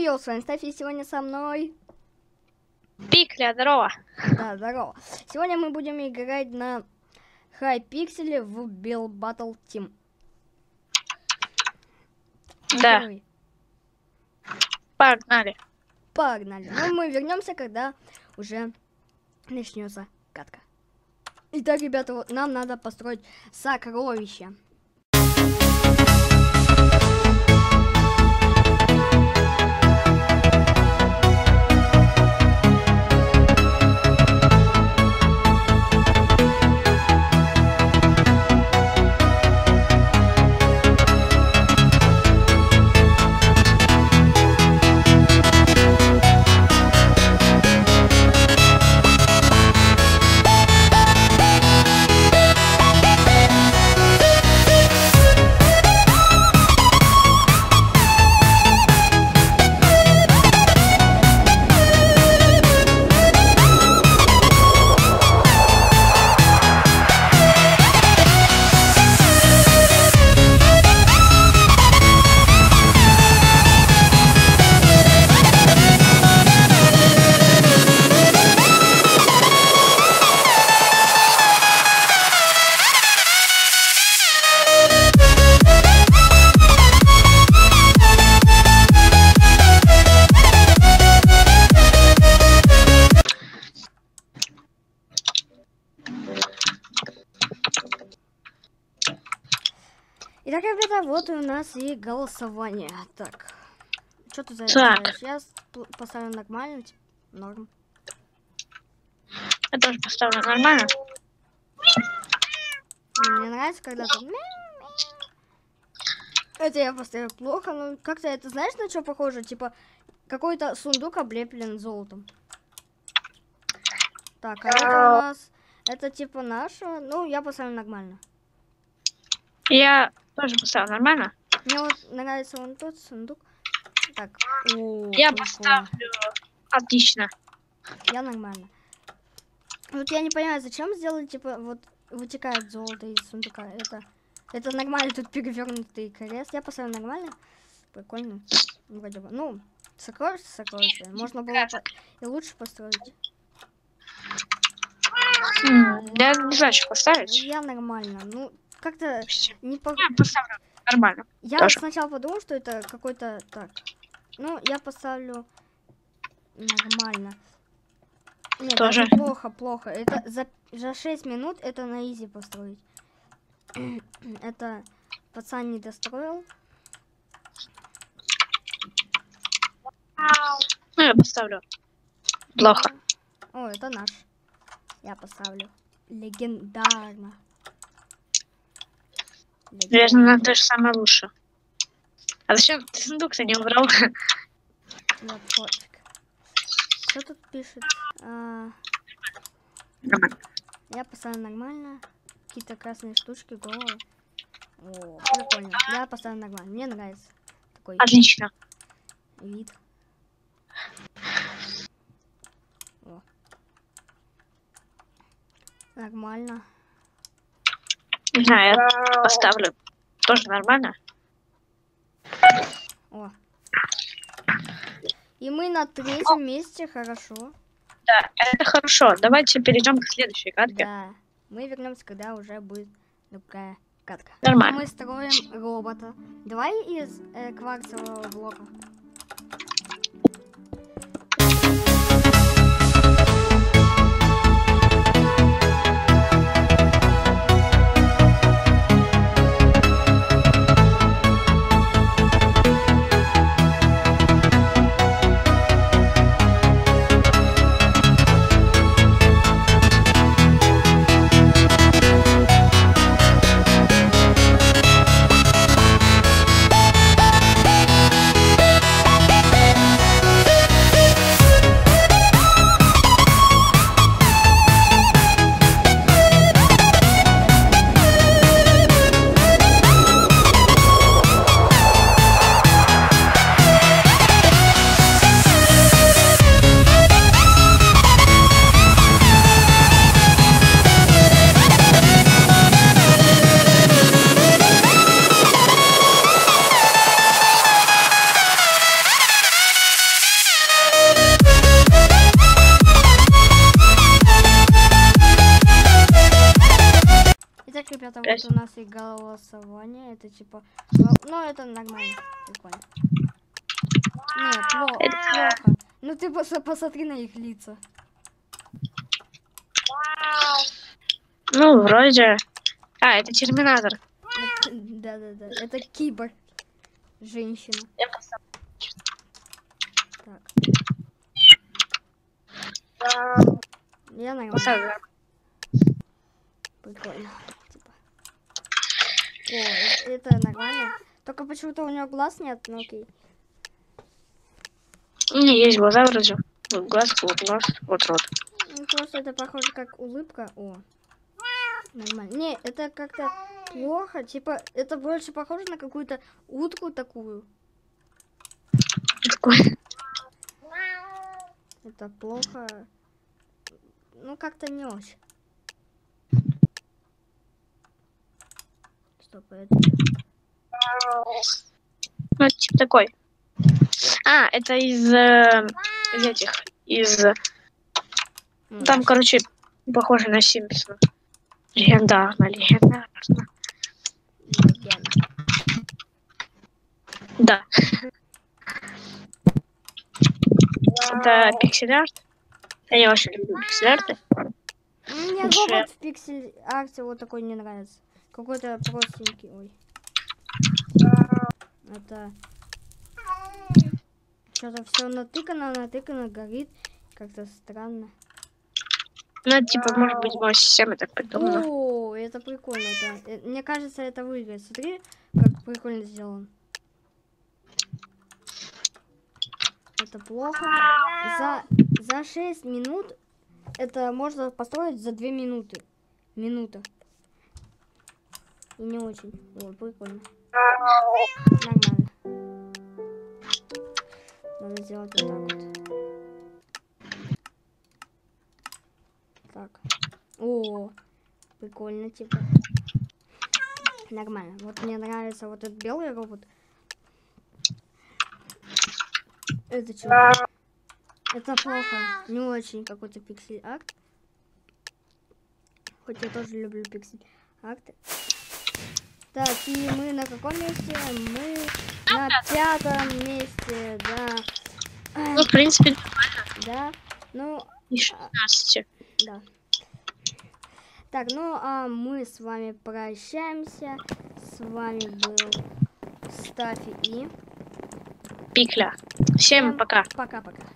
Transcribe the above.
йоу, с вами Стафи, и сегодня со мной... Пикля, здорово. Да, здорово. Сегодня мы будем играть на Pixel в Bill Battle Team. Да. Первый. Погнали. Погнали. Ну, мы вернемся, когда уже начнется катка. Итак, ребята, вот нам надо построить сокровище. Итак, ребята, вот и у нас и голосование. Так, что ты за это? Я поставлю нормально, типа, норм. Я тоже поставлю нормально. Мне нравится, когда мяу. Это я поставил плохо, но как-то это, знаешь, на что похоже? Типа, какой-то сундук облеплен золотом. Так, а это у нас... Это типа наше. Ну, я поставлю нормально. Я тоже поставлю нормально. Мне вот нравится вон тот сундук. Так, о, Я прикольно. поставлю отлично. Я нормально. Вот я не понимаю, зачем сделали, типа, вот вытекает золото из сундука. Это, это нормально, тут перевернутый крест. Я поставлю нормально. Прикольно. Вроде бы. Ну, сокровище, сокровище. Можно было и лучше построить. М, Я не знаю, что Ну, поставить. я нормально. Ну, как-то не по... Я поставлю нормально. Я тоже. сначала подумал, что это какой-то... Так. Ну, я поставлю нормально. Нет, Тоже. это плохо, плохо. Это за, за 6 минут это на изи построить. это пацан не достроил. Ну, я поставлю плохо. О, это наш. Я поставлю. Легендарно. Наверное, надо же самое лучшее. А зачем ты сундук-то не убрал? Вот, фотик. Что тут пишет? А. Я поставил нормально. Какие-то красные штучки, головы. О, прикольно. Я поставил нормально. Мне нравится такой Отлично. вид. О. Нормально. Не знаю, я поставлю тоже нормально. О. И мы на третьем месте, хорошо. Да, это хорошо. Давайте перейдем к следующей катке. Да. Мы вернемся, когда уже будет другая катка. Нормально. Мы строим робота. Давай из э, кварцевого блока. Пять. у нас и голосование. Это типа... Ну, ну, это нормально. Прикольно. Нет, плохо. Это- плохо. Ну ты просто посмотри на их лица. Ну, вроде... А, это Терминатор. Это- Да-да-да. Это киборг. Женщина. Так. Я нормально. Прикольно. О, это нормально. Только почему-то у него глаз нет, ну окей. Не, есть глаза вроде. Глаз, вот нос, вот рот. Ну, просто это похоже как улыбка. О. Нормально. Не, это как-то плохо. Типа, это больше похоже на какую-то утку такую. Такой. Это плохо. Ну, как-то не очень. Стоп, это... Ну, типа такой. А, это из, э, из этих, из... м, Там, короче, похоже на Симпсона. Легендарно, легендарно. легенда. Да. Это пиксель-арт. Я не очень люблю пиксель-арты. Мне Лучше- робот в пиксель арте вот такой не нравится. Какой-то простенький. Ой. Это... Что-то все натыкано, натыкано, горит. Как-то странно. Ну, это, типа, может быть, моя система так придумана. О, это прикольно. Это, э, мне кажется, это выиграет. Смотри, как прикольно сделан. Это плохо. За, за 6 минут это можно построить за 2 минуты. Минута. И не очень. О, прикольно. Нормально. Надо сделать вот так вот. Так. О, прикольно, типа. Нормально. Вот мне нравится вот этот белый робот. Это что? Это плохо. Не очень какой-то пиксель арт. Хоть я тоже люблю пиксель арты. Так, и мы на каком месте? Мы на пятом месте, да. Ну, в принципе, Да. Ну, и 16. да. Так, ну а мы с вами прощаемся. С вами был Стафи и Пикля. Всем пока. пока-пока.